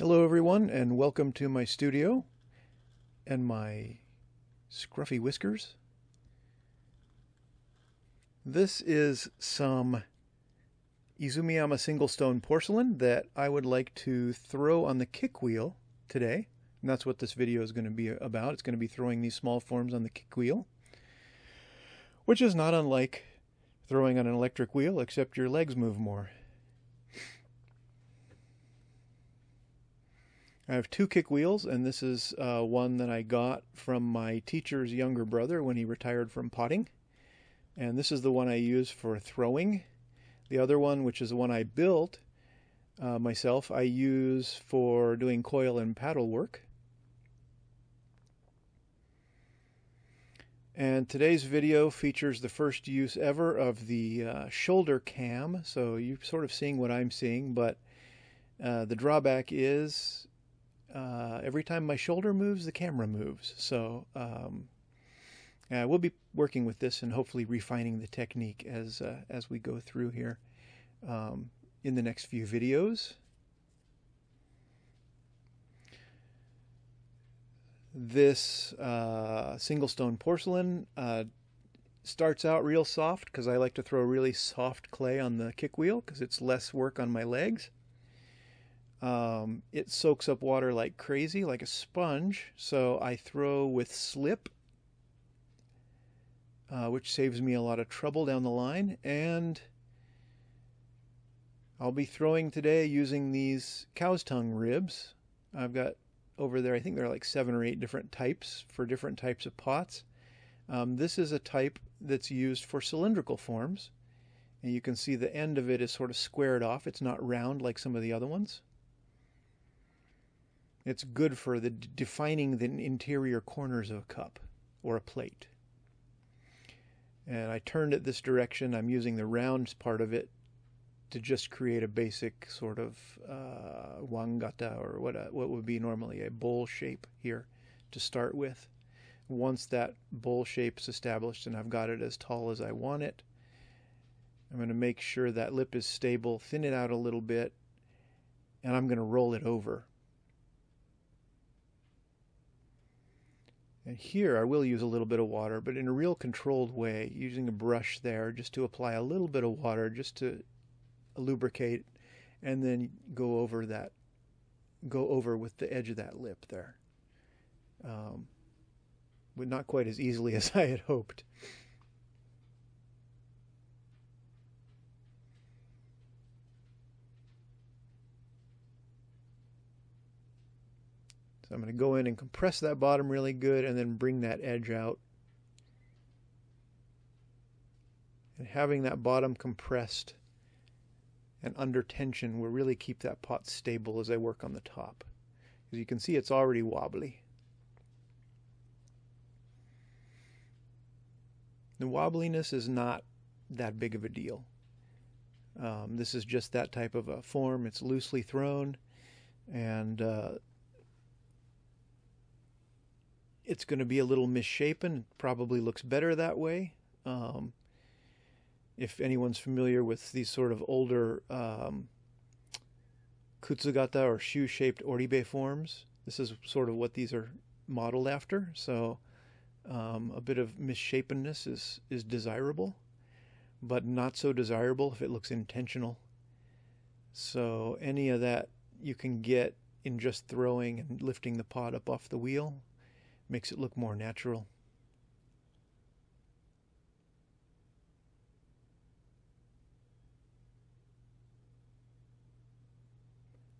Hello everyone and welcome to my studio and my scruffy whiskers. This is some Izumiyama single stone porcelain that I would like to throw on the kick wheel today. And that's what this video is going to be about. It's going to be throwing these small forms on the kick wheel, which is not unlike throwing on an electric wheel, except your legs move more. I have two kick wheels, and this is uh, one that I got from my teacher's younger brother when he retired from potting. And this is the one I use for throwing. The other one, which is the one I built uh, myself, I use for doing coil and paddle work. And today's video features the first use ever of the uh, shoulder cam. So you're sort of seeing what I'm seeing, but uh, the drawback is uh, every time my shoulder moves, the camera moves. So um, we'll be working with this and hopefully refining the technique as uh, as we go through here um, in the next few videos. This uh, single stone porcelain uh, starts out real soft because I like to throw really soft clay on the kick wheel because it's less work on my legs. Um, it soaks up water like crazy, like a sponge. So I throw with slip, uh, which saves me a lot of trouble down the line. And I'll be throwing today using these cow's tongue ribs. I've got over there, I think there are like seven or eight different types for different types of pots. Um, this is a type that's used for cylindrical forms. And you can see the end of it is sort of squared off. It's not round like some of the other ones. It's good for the defining the interior corners of a cup or a plate. And I turned it this direction. I'm using the round part of it to just create a basic sort of uh, wangata or what, a, what would be normally a bowl shape here to start with. Once that bowl shape is established and I've got it as tall as I want it, I'm going to make sure that lip is stable, thin it out a little bit, and I'm going to roll it over. And here I will use a little bit of water, but in a real controlled way, using a brush there just to apply a little bit of water just to lubricate and then go over that, go over with the edge of that lip there. Um, but not quite as easily as I had hoped. So I'm going to go in and compress that bottom really good and then bring that edge out. And having that bottom compressed and under tension will really keep that pot stable as I work on the top. As you can see, it's already wobbly. The wobbliness is not that big of a deal. Um, this is just that type of a form. It's loosely thrown, and uh, it's going to be a little misshapen. Probably looks better that way. Um, if anyone's familiar with these sort of older um, kutsugata or shoe-shaped oribe forms, this is sort of what these are modeled after. So um, a bit of misshapenness is, is desirable, but not so desirable if it looks intentional. So any of that you can get in just throwing and lifting the pot up off the wheel makes it look more natural.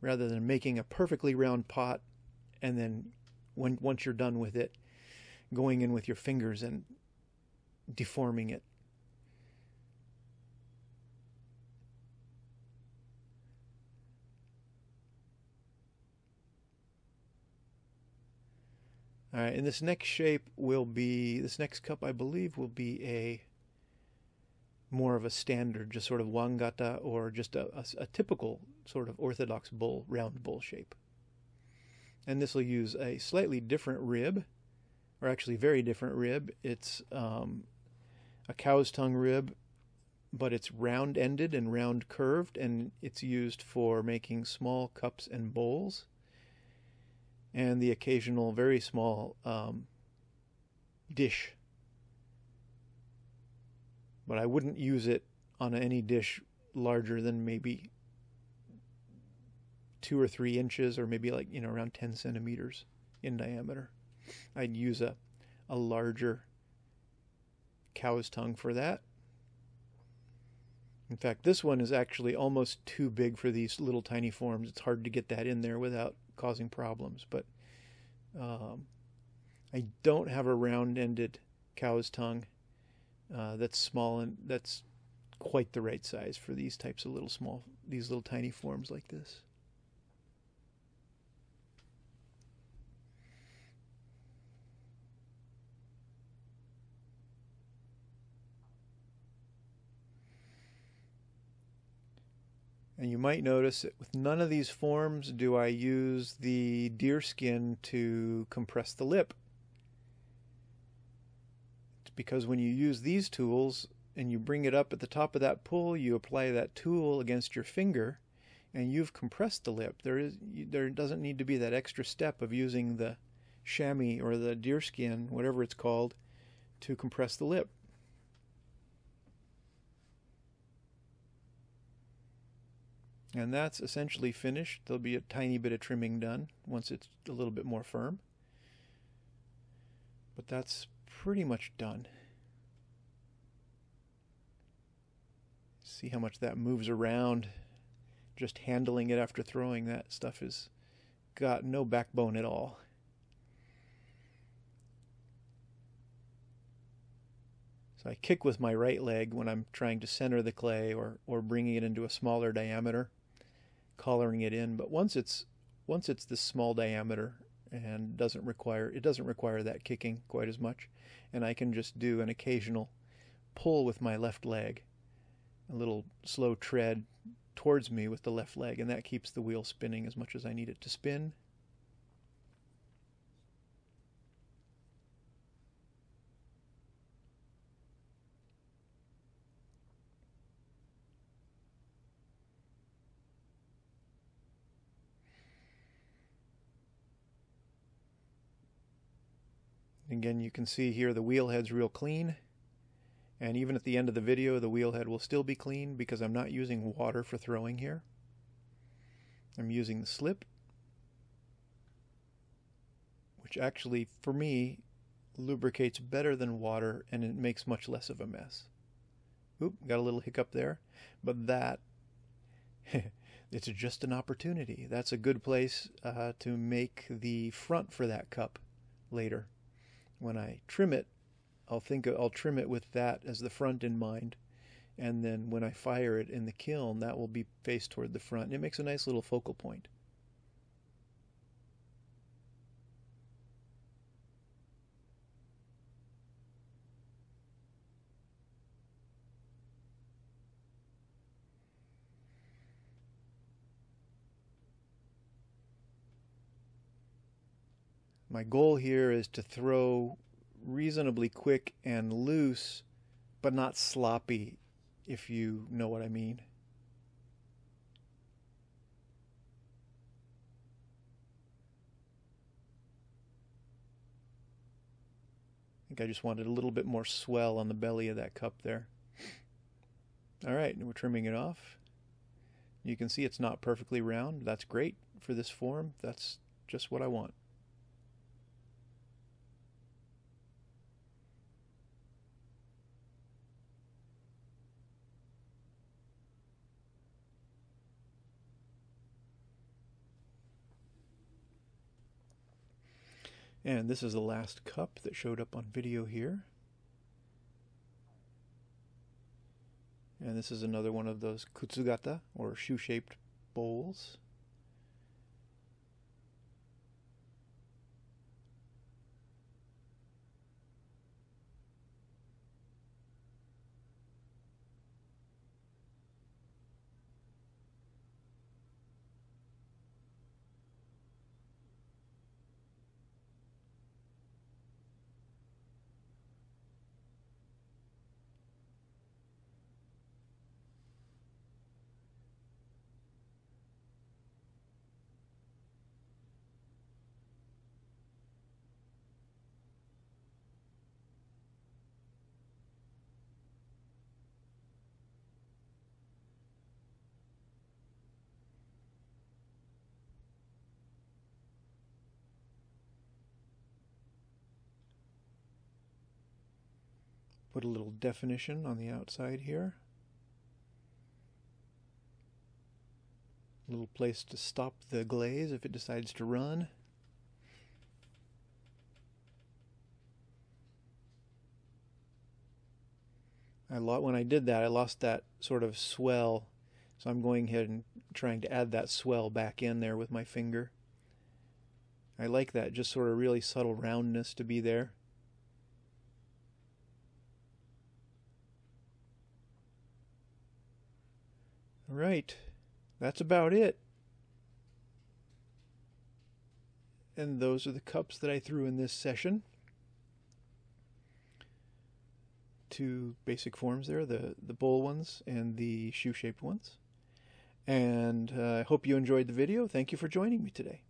Rather than making a perfectly round pot and then when once you're done with it, going in with your fingers and deforming it. All right, and this next shape will be, this next cup I believe will be a more of a standard, just sort of wangata or just a, a, a typical sort of orthodox bowl, round bowl shape. And this will use a slightly different rib, or actually very different rib. It's um, a cow's tongue rib, but it's round ended and round curved, and it's used for making small cups and bowls. And the occasional very small um, dish. But I wouldn't use it on any dish larger than maybe two or three inches or maybe like you know around 10 centimeters in diameter. I'd use a, a larger cow's tongue for that. In fact this one is actually almost too big for these little tiny forms. It's hard to get that in there without causing problems but um, i don't have a round-ended cow's tongue uh, that's small and that's quite the right size for these types of little small these little tiny forms like this And you might notice that with none of these forms do I use the deer skin to compress the lip. It's because when you use these tools and you bring it up at the top of that pull, you apply that tool against your finger and you've compressed the lip. There is there doesn't need to be that extra step of using the chamois or the deer skin, whatever it's called, to compress the lip. And that's essentially finished. There'll be a tiny bit of trimming done once it's a little bit more firm. But that's pretty much done. See how much that moves around. Just handling it after throwing that stuff has got no backbone at all. So I kick with my right leg when I'm trying to center the clay or, or bringing it into a smaller diameter collaring it in. But once it's once it's this small diameter and doesn't require it doesn't require that kicking quite as much, and I can just do an occasional pull with my left leg, a little slow tread towards me with the left leg, and that keeps the wheel spinning as much as I need it to spin. Again, you can see here the wheel head's real clean. And even at the end of the video, the wheel head will still be clean because I'm not using water for throwing here. I'm using the slip, which actually, for me, lubricates better than water and it makes much less of a mess. Oop, got a little hiccup there. But that, it's just an opportunity. That's a good place uh, to make the front for that cup later when I trim it, I'll think I'll trim it with that as the front in mind. And then when I fire it in the kiln, that will be faced toward the front. And it makes a nice little focal point. My goal here is to throw reasonably quick and loose, but not sloppy, if you know what I mean. I think I just wanted a little bit more swell on the belly of that cup there. All right, we're trimming it off. You can see it's not perfectly round. That's great for this form. That's just what I want. And this is the last cup that showed up on video here. And this is another one of those kutsugata, or shoe-shaped bowls. Put a little definition on the outside here. A little place to stop the glaze if it decides to run. I lot when I did that, I lost that sort of swell, so I'm going ahead and trying to add that swell back in there with my finger. I like that, just sort of really subtle roundness to be there. Right, that's about it. And those are the cups that I threw in this session. two basic forms there, the, the bowl ones and the shoe-shaped ones. And uh, I hope you enjoyed the video. Thank you for joining me today.